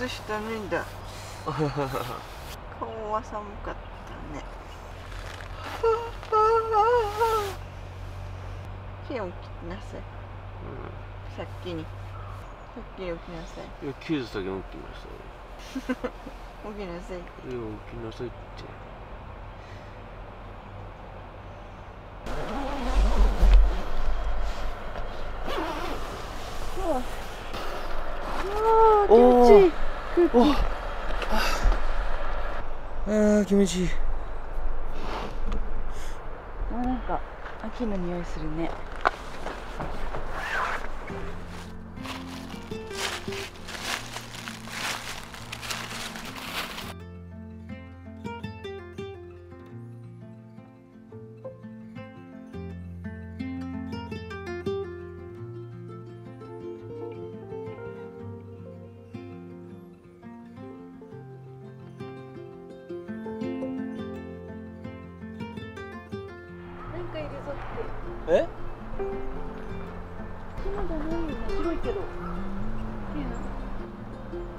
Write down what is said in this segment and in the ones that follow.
靴下脱いだ。顔は寒かったね。手を起きなさい。先に。先に起きなさい。いやキューズ先起きました起きなさいいや起きなさいって。あ気持ちいいああ気持ちいい。あなんか秋の匂いするね。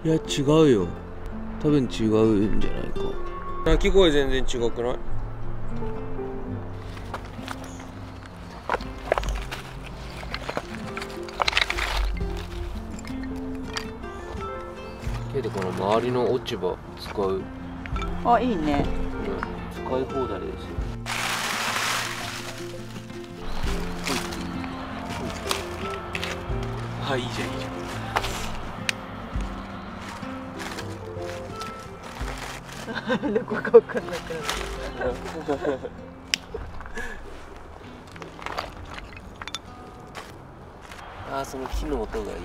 いや違うよ。多分違うんじゃないか。鳴き声全然違くない？けどこの周りの落ち葉使う、うん、あいいね。使い放題ですよあいいじゃんいいじゃん。どこかわかんなくなっあーその木の音がいい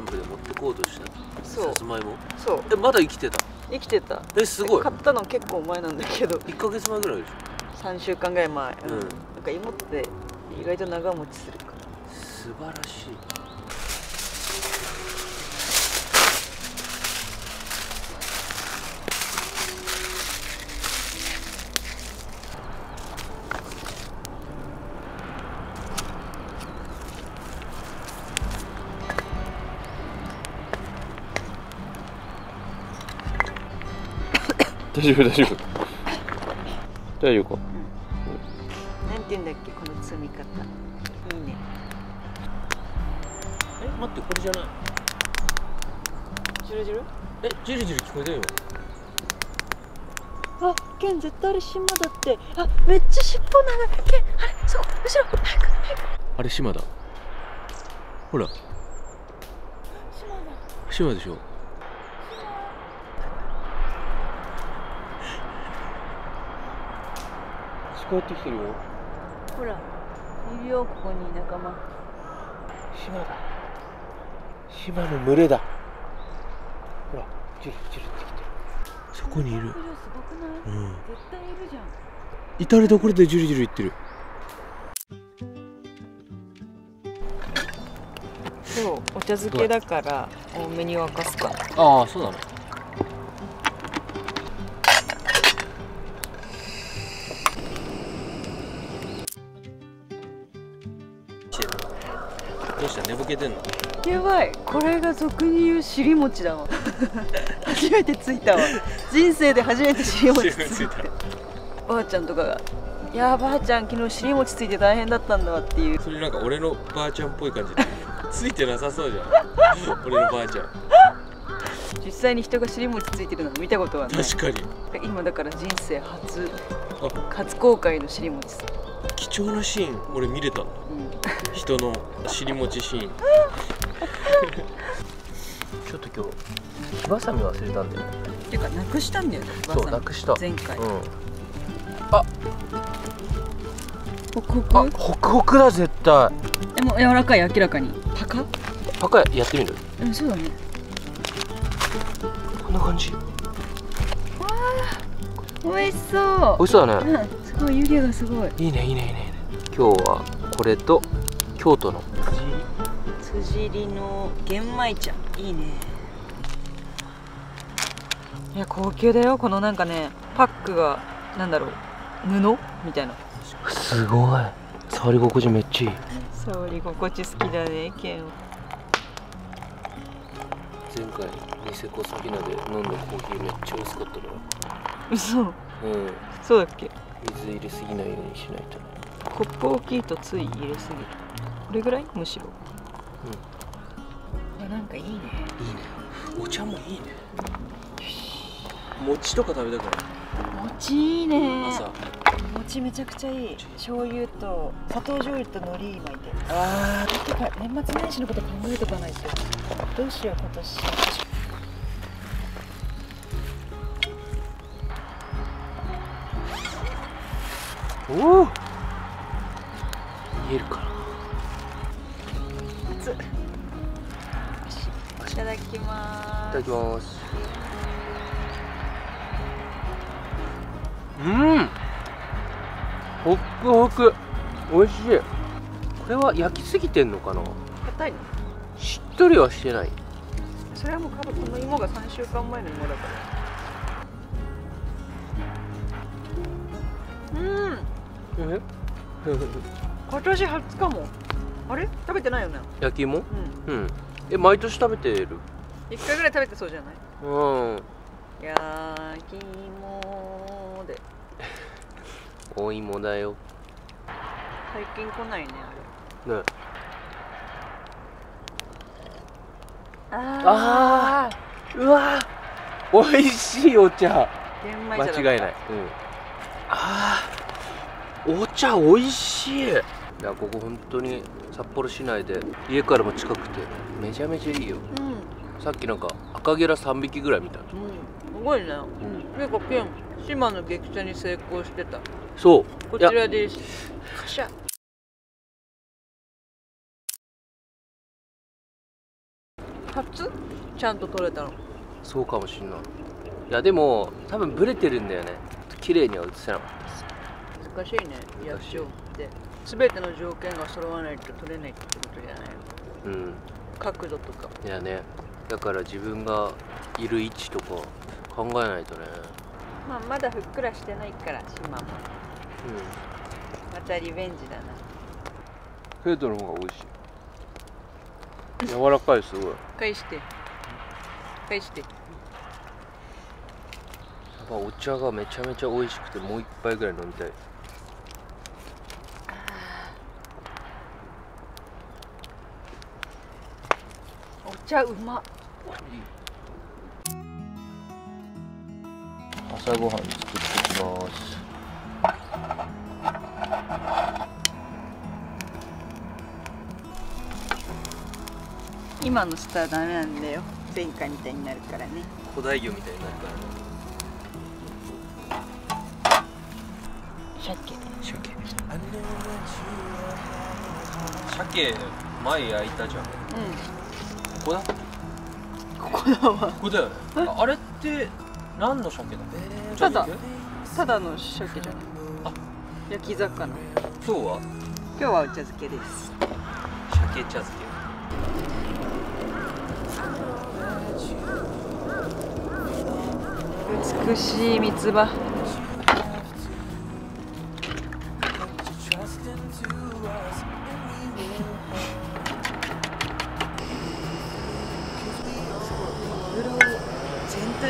ンプで持ってこうとしたそう。さつまいも？とそう。えまだ生きてた？生きてた。えすごい。買ったの結構前なんだけど。1ヶ月前ぐらいでし3週間ぐらい前、うん。うんなんか芋って意外と長持ちするから。ょ素晴らしい大丈夫大丈夫。大丈夫か。なんて言うんだっけこの積み方。いいね。え待ってこれじゃない。ジュルジュルえジリジリ聞こえたよ。あケン絶対あれ島だって。あめっちゃ尻尾長い。ケンあれそう後ろ早く早く。あれ島だ。ほら。島だ。島でしょ近寄ってきてるよ。ほらいるよここに仲間。島だ。島の群れだ。ほらジュルジュルってきてる。そこにいる。すごくない？うん。絶対いるじゃん。至る所でジュルジュル言ってる。そうお茶漬けだから多めに沸かすかな。ああそうなのどうした？寝ぼけてんの？やばい。これが俗に言う尻餅だわ。初めてついたわ。人生で初めて尻餅ついた。ばあちゃんとかが「いやばあちゃん昨日尻餅ついて大変だったんだわ」っていう。それなんか俺のばあちゃんっぽい感じ。ついてなさそうじゃん。俺のばあちゃん。実際に人が尻餅ついてるの見たことはない。確かに。今だから人生初あ。初公開の尻餅さ、貴重なシーン俺見れたんだうん、人の尻餅シーン。ちょっと今日火ばさみ忘れたんだよね。てかなくしたんだよねそうなくした。前回、うん。ホクホあク？ホクホクだ絶対。でも柔らかい明らかに。パカ？パカ？やってみる？うんそうだね。こんな感じ。美味しそう。美味しそうだね。うんすごい湯気がすごい。いいねいいねいいね。今日はこれと京都の。辻入りの玄米茶。いいね。いや高級だよ。このなんかねパックがなんだろう。布？みたいな。すごい。触り心地めっちゃいい。触り心地好きだねケン。前回ニセコサキナで飲んだコーヒーめっちゃ美味しかったから。嘘。うん。そうだっけ？水入れすぎないようにしないと。ねコップ大きいとつい入れすぎる。これぐらい？むしろ。うん。なんかいいね。いいね。お茶もいいね。餅とか食べたから餅いいね。朝。餅めちゃくちゃいい。醤油と砂糖醤油と海苔巻いて。あてか年末年始のこと考えておかないと。どうしよう今年。ーおお見えるか熱っいただきます。ないただきます。うん。ホックホク。美味しい。これは焼きすぎてんのかな。硬いの？しっとりはしてない。それはもう多分この芋が3週間前の芋だから。うん。え？今年初かも。あれ？食べてないよね？焼き芋？うん。うん。え毎年食べてる？一回ぐらい食べてそうじゃない？うん。焼き芋で。お芋だよ。最近来ないねあれ。ね。ああうわ美味しいお茶。間違いない。うん。あー。お茶美味しいいやここ本当に札幌市内で家からも近くてめちゃめちゃいいよ。うん。さっきなんか赤ゲラ3匹ぐらい見たうん。すごいね。結構ケン。島の激茶に成功してた。そう。こちらです。カシャ。初？ちゃんと取れたの。そうかもしんない。いやでも多分ブレてるんだよね。綺麗には映せなかった。です難しいね。難しい。薬草って全ての条件が揃わないと取れないってことじゃないうん。角度とか。いやね。だから自分がいる位置とか考えないとね。まあまだふっくらしてないから島も。うん。またリベンジだな。フェードの方が美味しい。柔らかいすごい。やっ返して。返して。ぱお茶がめちゃめちゃ美味しくてもう一杯ぐらい飲みたいお茶うま。朝ごはん作ってきます。今のスターダメなんだよ。前回みたいになるからね。古代魚みたいになるからね。鮭。鮭。鮭前焼いたじゃん。うここだ。んここだわ。ここだよね。ああれって何の鮭だ？ただただの鮭じゃない。あ。焼き魚。今今日は？日はお茶漬けです。鮭茶漬け。美しい三つ葉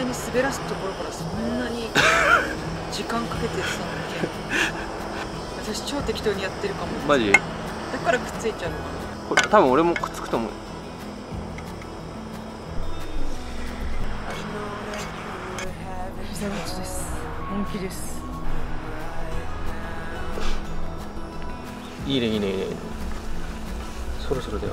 全体に滑らすところからそんなに 時間かけてさ私超適当にやってるかも。マジ？だからくっついちゃうのかこれ多分俺もくっつくと思う。本気です。いいねいいねいいね。そろそろだよ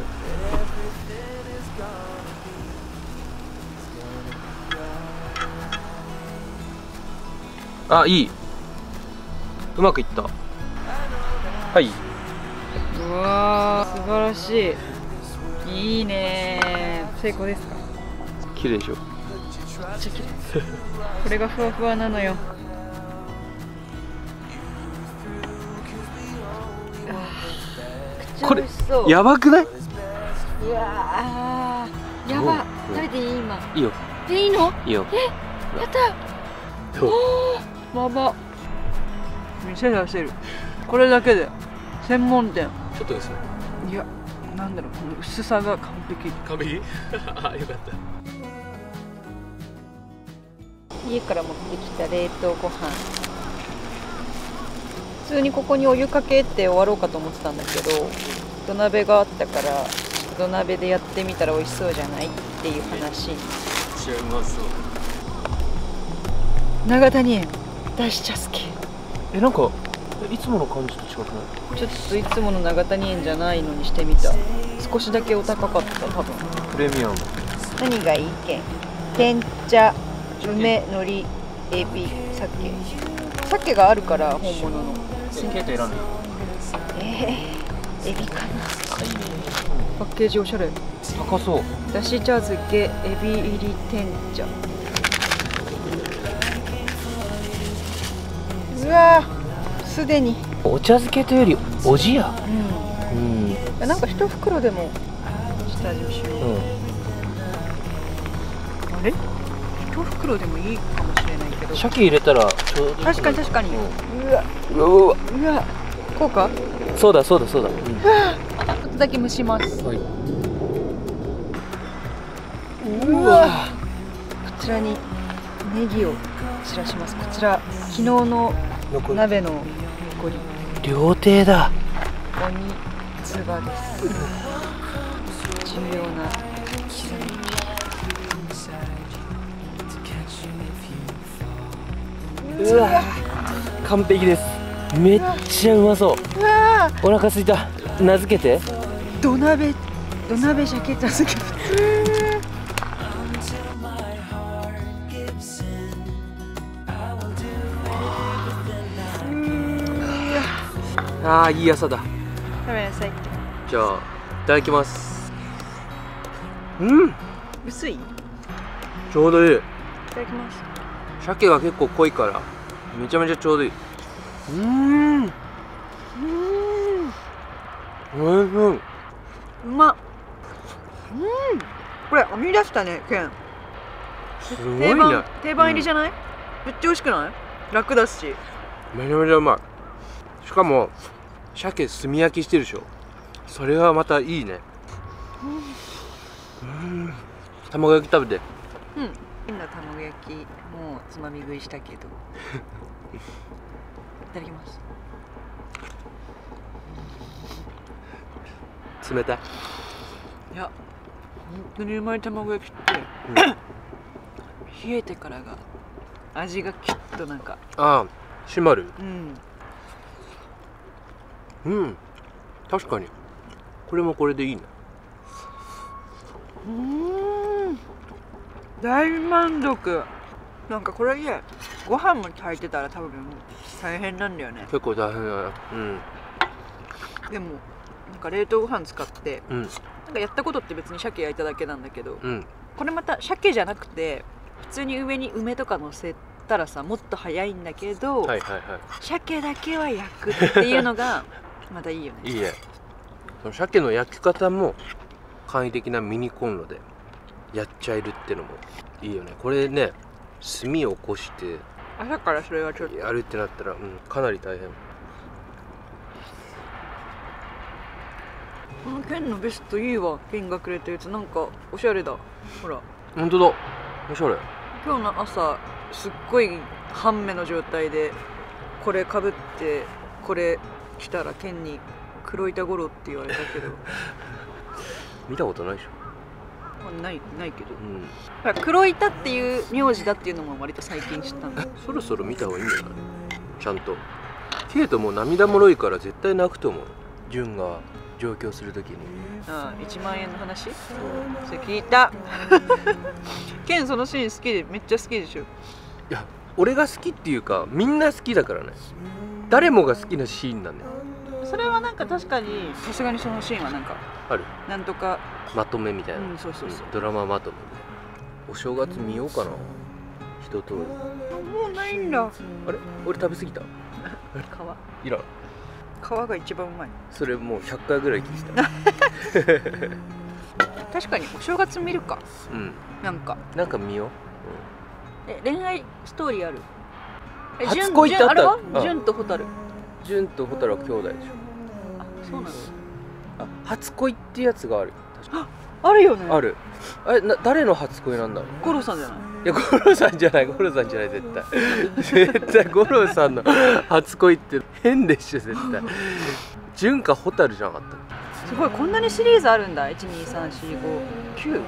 あいい。うまくいった。はい。うわ素晴らしい。いいね成功ですか？綺麗でしょ。めっちゃ綺麗。これがふわふわなのよ。これやばくない？うわやば。食べていい？今。いいよ。えいいの？いいよ。えやった。おおやば。店出せる。これだけで。専門店。ちょっとですね。いやなんだろう。この薄さが完璧。完璧？あよかった。家から持ってきた冷凍ご飯。普通にここにお湯かけて終わろうかと思ってたんだけど土鍋があったから土鍋でやってみたら美味しそうじゃないっていう話。めっちゃうまそう。長谷園大師茶助えなんかいつもの感じと違くない？ちょっといつもの長谷園じゃないのにしてみた。少しだけお高かった多分。プレミアム。何がいいけん天茶梅海苔エビ鮭鮭があるから本物の。ケート選んでえー、エビかな。あいいねパッケージおしゃれ。高そう。だし茶漬けエビ入り天茶うわーすでに。お茶漬けというよりおじや。ううん。んなんか一袋でも。下味をしよう、うん。あれ？一袋でもいいかもしれないけど。鮭入れたらちょうど確かに確かに、ううわうわ。うわ。うわ。こうかそうだそうだ。そうだ、ちょっとだけ蒸します。はい、うわこちらにネギを散らします。こちら昨日の残り鍋の残り。料亭だ。鬼つばです。重要な。うわ。完璧です。めっちゃうまそう。お腹すいた。名付けて。ー土鍋土鍋鮭茶漬けああいい朝だ。食べなさい。じゃあいただきます。うん。薄い？いちょうどいい。ただきます。鮭が結構濃いからめちゃめちゃちょうどいい。うーん。うん。おいしい。うまっ。うん。これ編み出したねケン。すごい定ね番定番入りじゃない、めっちゃ美味しくない？楽だし。めちゃめちゃうまい。しかも鮭炭焼きしてるでしょ。それはまたいいね。うん。卵焼き食べて。うん。変な卵焼きもうつまみ食いしたけど。いただきます。冷たい。いや本当にうまい卵焼きって、冷えてからが味がキュッとなんか。ああ閉まる。うんうん。確かに。これもこれでいいなうん。大満足。なんかこれでご飯も炊いてたら多分大変なんだよね。結構大変だなうん。でもなんか冷凍ご飯使ってうん。なんかやったことって別に鮭焼いただけなんだけどうん。これまた鮭じゃなくて普通に上に梅とか乗せたらさもっと早いんだけど、はいはいは鮭だけは焼くっていうのがまたいいよね。いいいねその鮭の焼き方も簡易的なミニコンロでやっちゃえるってのもいいよね。これね炭を起こして朝からそれはちょっと。やるってなったら、うん、かなり大変。この剣のベストいいわ。剣がくれたやつ。なんかおしゃれだ。ほら。本当だ。おしゃれ。今日の朝すっごい半目の状態でこれかぶってこれ着たら剣に黒板五郎って言われたけど。見たことないでしょ。まあないないけど。うん。黒板っていう名字だっていうのも割と最近知ったんだそろそろ見た方がいいんじゃない？ちゃんと。ケイトもう涙もろいから絶対泣くと思う。純が上京するときに。ああ1万円の話？それ聞いた。ケンそのシーン好きでめっちゃ好きでしょ。いや俺が好きっていうかみんな好きだからね誰もが好きなシーンなんだよ。それはなんか確かにさすがにそのシーンはなんかある。なんとか。まとめみたいな、うんそうそうそう。ドラマまとめお正月見ようかな。一通り。もうないんだ。あれ？俺食べ過ぎた？皮。いらん。皮が一番うまい。それもう100回ぐらい聞いた。確かにお正月見るか。うん。なんか。なんか見よう、え恋愛ストーリーある？え初恋ってあった？あれは？と蛍。純と蛍は兄弟でしょ。あそうなの？あ初恋ってやつがある確か。あるよね。ある。あれな誰の初恋なんだろう？五郎さんじゃない？いや五郎さんじゃない。五郎さんじゃない絶対。絶対五郎さんの初恋って変でしょ絶対。純か蛍じゃなかった？すごいこんなにシリーズあるんだ。1 2 3 4 5 9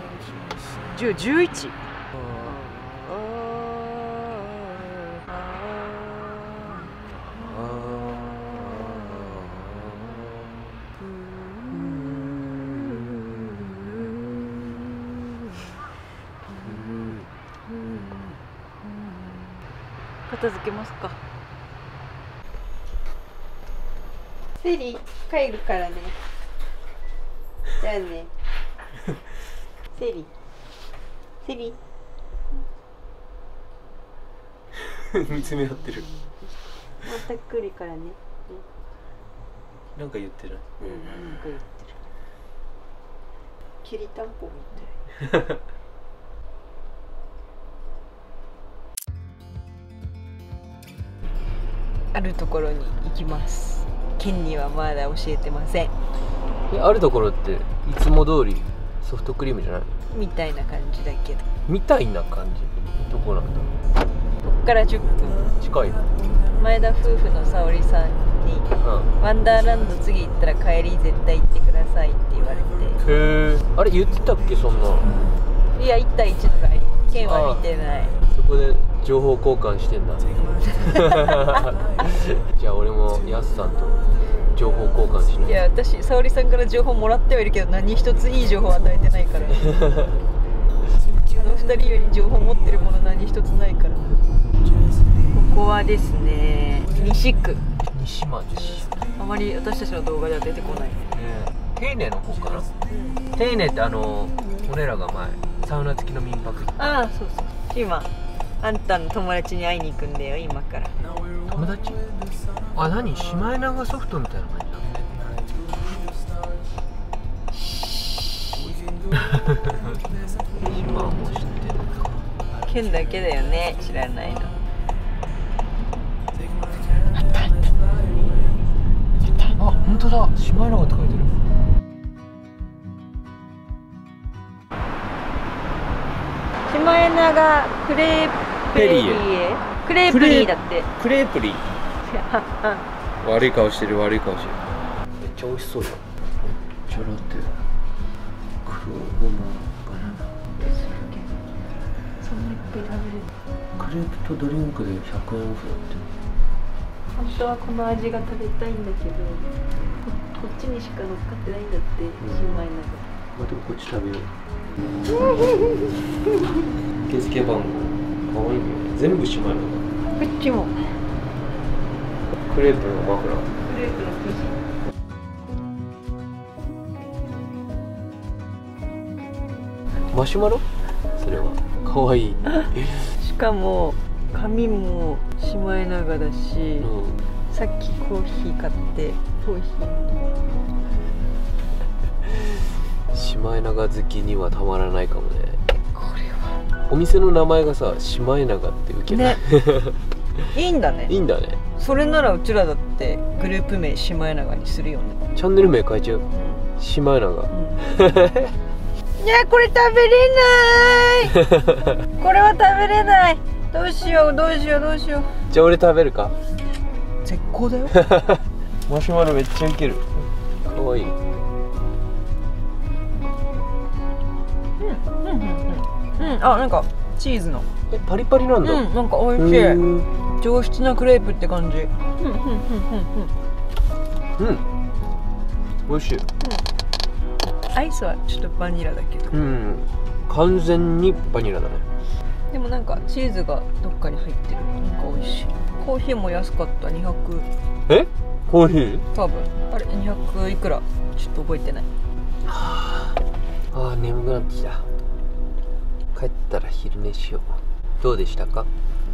1 0 1 1続けますか。セリ帰るからね。じゃあね。セリセリ 見つめ合ってる。また来るからね、うん、なんか言ってるうん、なんか言ってる。きりたんぽみたい。あるところに行きます。県にはまだ教えてません。えあるところっていつも通りソフトクリームじゃない？みたいな感じだけど。みたいな感じどこなんだ。こっから10分。近いの前田夫婦の沙織さんにうん「ワンダーランド次行ったら帰り絶対行ってください」って言われて。へえあれ言ってたっけそんな。いや1対1の帰り県は見てない。そこで情報交換してんだ。じゃあ俺もやすさんと情報交換しない。いや私沙織さんから情報もらってはいるけど何一ついい情報与えてないから。この2人より情報持ってるもの何一つないから。ここはですね西区。西町、あまり私たちの動画では出てこない。ね丁寧の方かな丁寧ってあの俺らが前サウナ付きの民泊。ああそうそう。今あんたの友達に会いに行くんだよ今から。友達？あ何？シマエナガソフトみたいな感じ シマも知ってる県だけだよね知らないの。あ本当だ。シマエナガって書いてる。シマエナガクレープリエクレープリー。だって。クレープリー。悪い顔してる悪い顔してる。めっちゃ美味しそうだめっちゃラテ黒ごまバナナ。そんないっぱい食べるクレープとドリンクで100円オフだって。本当はこの味が食べたいんだけどここっちにしか乗っかってないんだって、シマエナまたこっち食べよう。受付番号全部しまえるガこっちも。クレープのマフラー。クレープの生マシュマロ？それは。かわい。い、地しかも髪もシマエナガだし、うん。さっきコーヒー買ってコーヒーシマエナガ好きにはたまらないかもねお店の名前がさシマエナガって受けない、ね。いいんだね。いいんだね。それならうちらだってグループ名シマエナガにするよね。チャンネル名変えちゃう。シマエナガ。いやこれ食べれない。これは食べれない。どうしようどうしようどうしよう。じゃあ俺食べるか。絶好だよ。マシュマロめっちゃウケる。かわいいうん。あなんかチーズの。えパリパリなんだ、うんなんか美へ味しい。ー。上質なクレープって感じ。うんうんうんうんうん。美味しい。アイスはちょっとバニラだけど。うん完全にバニラだね。でもなんかチーズがどっかに入ってる。なんか美味しい。コーヒーも安かった。200え？コーヒー？多分。あれ200いくら？ちょっと覚えてない。あー眠くなってきた帰ったら昼寝しよう。どうでしたか？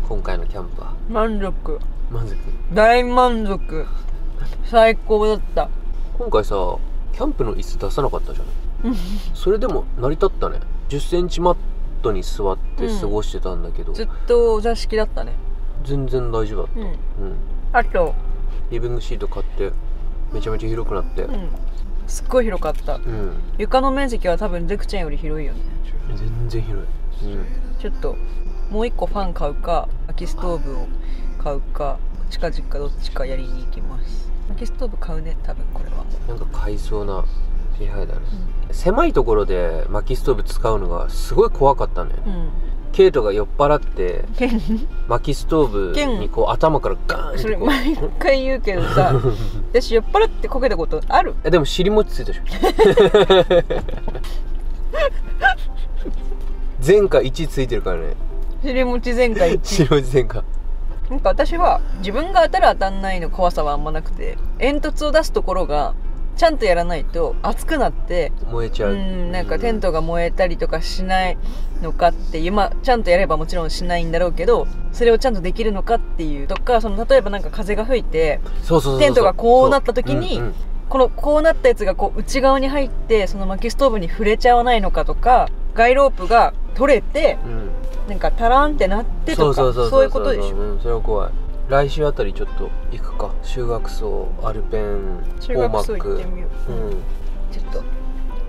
今回のキャンプは。満足。満足？大満足。最高だった。今回さキャンプの椅子出さなかったじゃん。それでも成り立ったね。1 0ンチマットに座って過ごしてたんだけど、ずっとお座敷だったね。全然大丈夫だった、うん。うん。あと。リビングシート買ってめちゃめちゃ広くなって。うんすっごい広かった。うん、床の面積は多分ゼクちゃんより広いよね。全然広い、うん、ちょっともう一個ファン買うか薪ストーブを買うか近々どっちかやりに行きます。薪ストーブ買うね多分これは。なんか買いそうな気配だね、狭いところで薪ストーブ使うのがすごい怖かったね。うんケイトが酔っ払って薪ストーブにこう頭からガーンっそれ毎回言うけどさ 私酔っ払ってこけたことある？えでも尻餅ついたでしょ。前回1ついてるからね。尻餅前回尻餅前回。なんか私は自分が当たる当たんないの怖さはあんまなくて煙突を出すところがちゃんとやらないと熱くなって燃えちゃう。うんなんかテントが燃えたりとかしないのかっていうまあちゃんとやればもちろんしないんだろうけどそれをちゃんとできるのかっていうとかその例えばなんか風が吹いてそうそうそうそう。テントがこうなった時にそううんうん。このこうなったやつがこう内側に入ってその薪ストーブに触れちゃわないのかとかガイロープが取れてうん。なんかタランってなってとかそういうことでしょ？うん、それは怖い。来週あたりちょっと行くか。修学層アルペン中学生行ってみよう、うん。ちょっと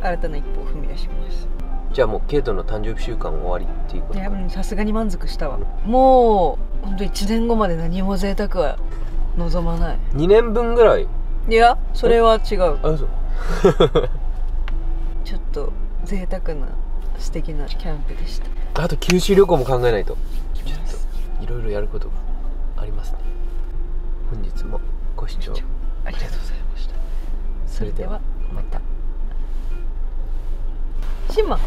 新たな一歩を踏み出しますじゃあもうケイトの誕生日週間終わりっていうことさすがに満足したわ。もうほんと1年後まで何も贅沢は望まない。2年分ぐらい？いやそれは違う。あそう ちょっと贅沢な素敵なキャンプでした。あと九州旅行も考えないと。ちょっといろいろやることがありますね。本日もご視聴ありがとうございました。それではまた島。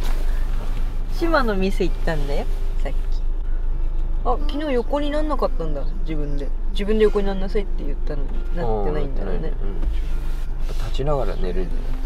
島の店行ったんだよさっき。あ昨日横になんなかったんだ自分で。自分で横になんなさいって言ったのになってないんだろうね。うん立ちながら寝るんじゃない